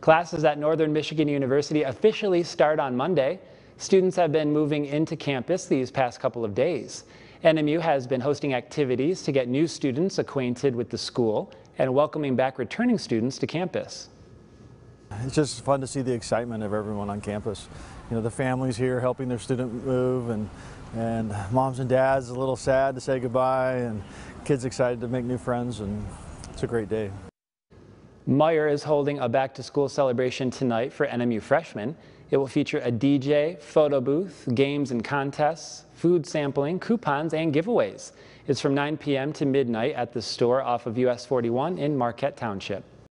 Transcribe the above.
Classes at Northern Michigan University officially start on Monday. Students have been moving into campus these past couple of days. NMU has been hosting activities to get new students acquainted with the school and welcoming back returning students to campus. It's just fun to see the excitement of everyone on campus. You know, the families here helping their student move and, and moms and dads a little sad to say goodbye and kids excited to make new friends and it's a great day. Meijer is holding a back to school celebration tonight for NMU freshmen. It will feature a DJ, photo booth, games and contests, food sampling, coupons, and giveaways. It's from 9 p.m. to midnight at the store off of US 41 in Marquette Township.